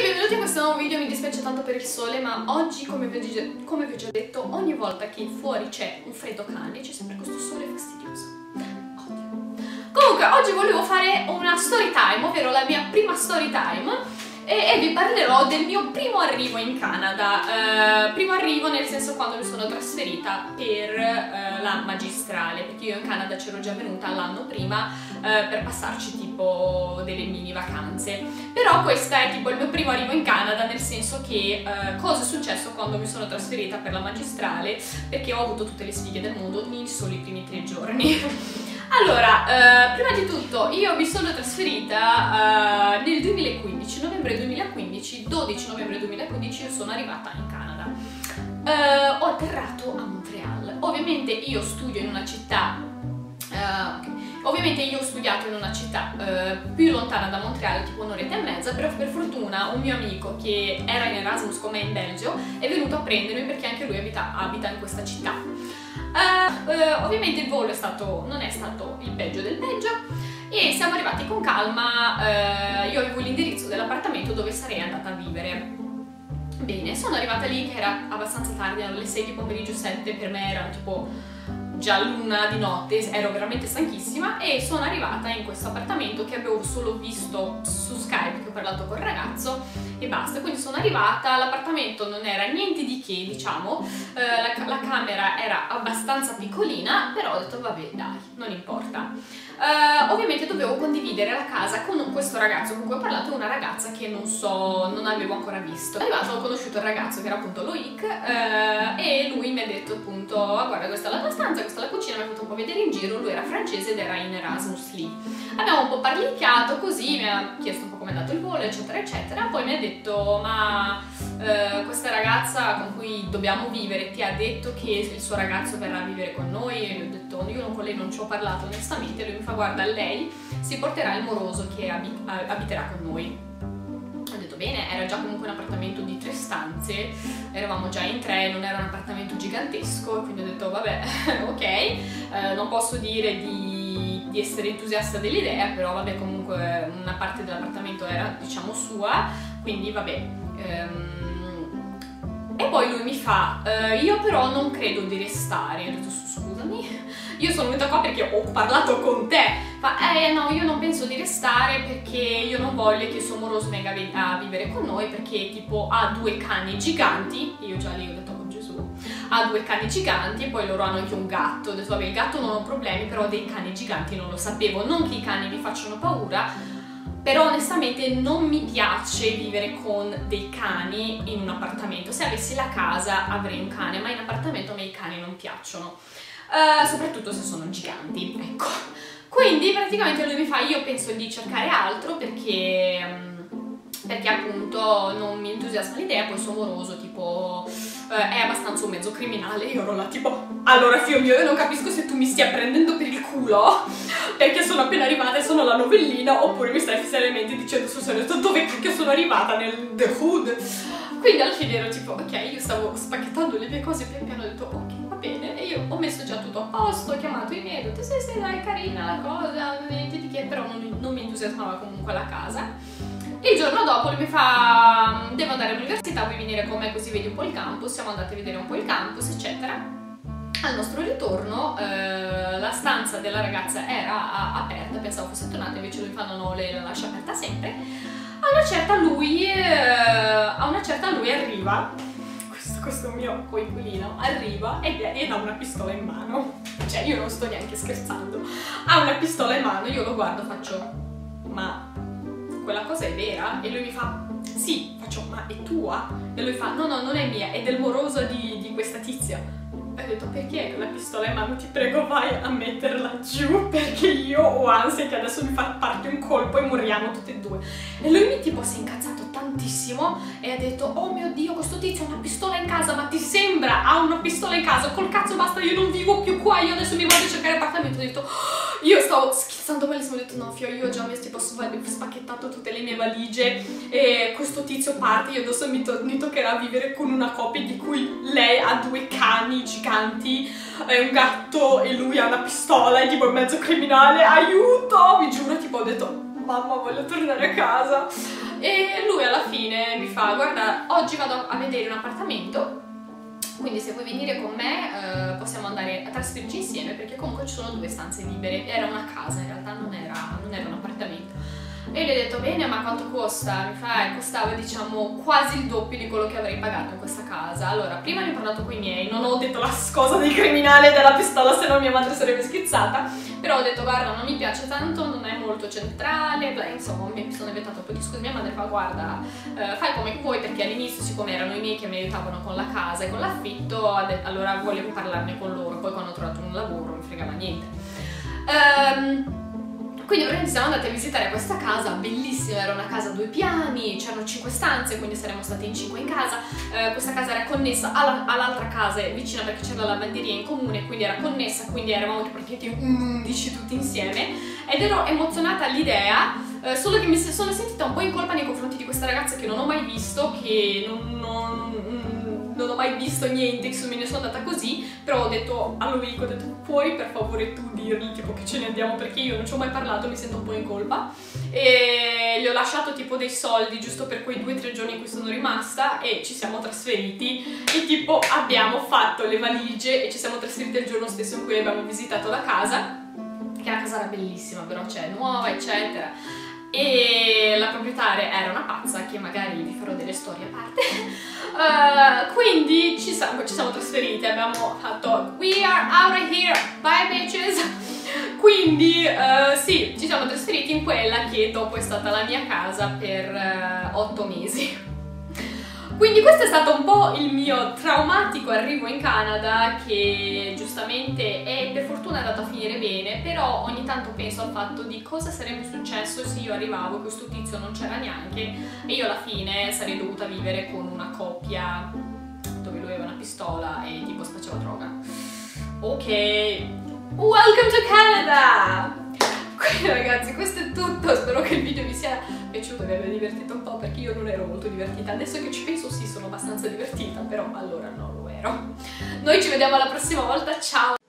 e benvenuti a questo nuovo video, mi dispiace tanto per il sole ma oggi come vi, ho, come vi ho già detto ogni volta che fuori c'è un freddo cane c'è sempre questo sole fastidioso Odio. Comunque oggi volevo fare una story time, ovvero la mia prima story time e, vi parlerò del mio primo arrivo in Canada uh, primo arrivo nel senso quando mi sono trasferita per uh, la magistrale perché io in Canada c'ero già venuta l'anno prima uh, per passarci tipo delle mini vacanze però questo è tipo il mio primo arrivo in Canada nel senso che cosa è successo quando mi sono trasferita per la magistrale perché ho avuto tutte le sfighe del mondo nei soli primi tre giorni Allora, eh, prima di tutto io mi sono trasferita eh, nel 2015, novembre 2015, 12 novembre 2015 io sono arrivata in Canada. Eh, ho atterrato a Montreal. Ovviamente io studio in una città Uh, ovviamente io ho studiato in una città uh, più lontana da Montreal, tipo un'oretta e mezza, però per fortuna un mio amico che era in Erasmus come in Belgio è venuto a prendermi perché anche lui abita, abita in questa città. Uh, uh, ovviamente il volo è stato, non è stato il peggio del peggio e siamo arrivati con calma, uh, io avevo l'indirizzo dell'appartamento dove sarei andata a vivere. Bene, sono arrivata lì che era abbastanza tardi, erano le 6 di pomeriggio 7, per me erano tipo già l'una di notte, ero veramente stanchissima e sono arrivata in questo appartamento che avevo solo visto su Skype, che ho parlato col ragazzo e basta. Quindi sono arrivata, l'appartamento non era niente di che, diciamo, eh, la, la, camera era abbastanza piccolina, però ho detto vabbè dai, non importa. Ovviamente dovevo condividere la casa con questo ragazzo con cui ho parlato, una ragazza che non so, non avevo ancora visto. Arrivato ho conosciuto il ragazzo che era appunto Loic eh, e lui mi ha detto appunto ah, guarda questa è la tua stanza, questa è la cucina, mi ha fatto un po' vedere in giro, lui era francese ed era in Erasmus lì. Abbiamo un po' parlicchiato così, mi ha chiesto un po' come è andato il volo eccetera eccetera, poi mi ha detto ma eh, questa ragazza con cui dobbiamo vivere ti ha detto che il suo ragazzo verrà a vivere con noi e gli ho detto io non con lei non ci ho parlato onestamente, lui mi fa guarda lei si porterà il moroso che abit abiterà con noi. Ho detto bene, era già comunque un appartamento di tre stanze, eravamo già in tre, non era un appartamento gigantesco, quindi ho detto vabbè, ok, eh, non posso dire di, di essere entusiasta dell'idea, però vabbè comunque una parte dell'appartamento era diciamo sua, quindi vabbè. Ehm, e poi lui mi fa, eh, io però non credo di restare, ho detto scusami, io sono venuta qua perché ho parlato con te. Ma eh no, io non penso di restare perché io non voglio che moroso venga a vivere con noi perché tipo ha due cani giganti. Io già lì ho detto con Gesù. Ha due cani giganti e poi loro hanno anche un gatto. Ho detto vabbè il gatto non ho problemi, però dei cani giganti non lo sapevo. Non che i cani mi facciano paura, però onestamente non mi piace vivere con dei cani in un appartamento. Se avessi la casa avrei un cane, ma in appartamento a me i cani non piacciono uh, soprattutto se sono giganti, ecco. Quindi praticamente lui mi fa, io penso di cercare altro perché, mm, perché appunto non mi entusiasma l'idea, poi sono moroso, tipo uh, è abbastanza un mezzo criminale, io ero là tipo, allora figlio mio, io non capisco se tu mi stia prendendo per il culo perché sono appena arrivata e sono la novellina oppure mi stai seriamente dicendo sul serio dove cacchio sono arrivata nel The Hood quindi alla fine ero tipo ok io stavo spacchettando le mie cose pian piano ho detto ok bene e io ho messo già tutto a posto, ho chiamato i miei, ho detto sì sì dai carina la cosa, niente di che, però non, non mi entusiasmava comunque la casa. Il giorno dopo lui mi fa devo andare all'università, vuoi venire con me così vedi un po' il campus, siamo andati a vedere un po' il campus eccetera. Al nostro ritorno eh, la stanza della ragazza era aperta, pensavo fosse tornata, invece lui fa no no, lei la lascia aperta sempre. A una certa lui, eh, a una certa lui arriva questo mio coinquilino arriva e, e dà una pistola in mano. Cioè, io non sto neanche scherzando. Ha una pistola in mano, io lo guardo, faccio, ma quella cosa è vera? E lui mi fa, sì, faccio, ma è tua? E lui fa, no, no, non è mia, è del moroso di, di questa tizia. E ho detto, perché con la pistola in mano ti prego vai a metterla giù perché io ho ansia che adesso mi fa parte un colpo e moriamo tutte e due. E lui mi tipo si è incazzato tantissimo e ha detto, oh mio Dio, questo tizio ha una pistola in casa, ma ti sembra ha una pistola in casa? Col cazzo basta, io non vivo più qua, io adesso mi vado a cercare appartamento. Ho detto, oh, io stavo schizzando malissimo, ho detto, no fio, io ho già messo tipo spacchettato tutte le mie valigie e questo tizio parte, io adesso mi, to mi toccherà vivere con una coppia di cui lei ha due cani giganti, è un gatto e lui ha una pistola, è tipo mezzo criminale, aiuto! Vi giuro, tipo ho detto, mamma voglio tornare a casa E lui alla fine mi fa, guarda, oggi vado a vedere un appartamento, quindi se vuoi venire con me eh, possiamo andare a trasferirci insieme perché comunque ci sono due stanze libere. Era una casa in realtà, non era, non era un appartamento. E gli ho detto, bene, ma quanto costa? Mi fa, eh, costava diciamo quasi il doppio di quello che avrei pagato in questa casa. Allora, prima ne ho parlato con i miei, non ho detto la cosa del criminale della pistola, se no mia madre sarebbe schizzata. Però ho detto, guarda, non mi piace tanto, non è molto centrale, beh, insomma, mi sono inventato poi scusa, mia madre fa, guarda, eh, fai come vuoi, perché all'inizio, siccome erano i miei che mi aiutavano con la casa e con l'affitto, allora volevo parlarne con loro, poi quando ho trovato un lavoro non fregava niente. Ehm... Um, quindi praticamente siamo andati a visitare questa casa, bellissima, era una casa a due piani, c'erano cinque stanze, quindi saremmo stati in cinque in casa. Eh, questa casa era connessa alla, all'altra casa vicina perché c'era la lavanderia in comune, quindi era connessa, quindi eravamo praticamente 11 tutti insieme. Ed ero emozionata all'idea, eh, solo che mi sono sentita un po' in colpa nei confronti di questa ragazza che non ho mai visto, che non, non non ho mai visto niente, insomma me ne sono andata così, però ho detto a Luico, ho detto puoi per favore tu dirgli tipo che ce ne andiamo perché io non ci ho mai parlato, mi sento un po' in colpa. E gli ho lasciato tipo dei soldi giusto per quei due o tre giorni in cui sono rimasta e ci siamo trasferiti. E tipo abbiamo fatto le valigie e ci siamo trasferiti il giorno stesso in cui abbiamo visitato la casa che la casa era bellissima però cioè nuova eccetera e la proprietaria era una pazza che magari vi farò delle storie a parte. Uh, quindi ci siamo, ci siamo trasferite abbiamo fatto we are out of here bye bitches. Quindi uh, sì ci siamo trasferiti in quella che dopo è stata la mia casa per uh, otto mesi quindi questo è stato un po' il mio traumatico arrivo in Canada che giustamente è per fortuna andato a finire bene, però ogni tanto penso al fatto di cosa sarebbe successo se io arrivavo e questo tizio non c'era neanche e io alla fine sarei dovuta vivere con una coppia dove lui aveva una pistola e tipo spacciava droga. Ok, welcome to Canada! Piaciuto, vi abbia divertito un po' perché io non ero molto divertita. Adesso che ci penso sì, sono abbastanza divertita, però allora non lo ero. Noi ci vediamo la prossima volta, ciao!